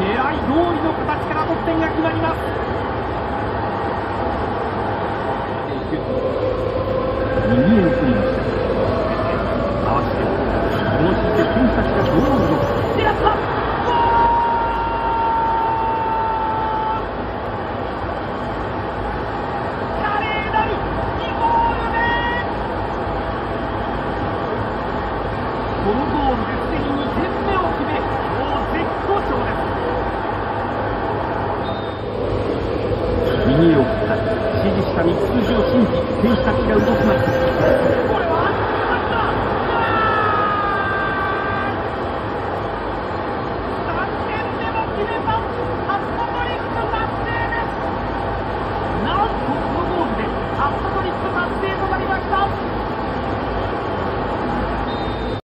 狙い通りの形から得点が決まります。右へ送ります指示した道筋を信じ選手たちが動きます。これはあった。3点目も決めた。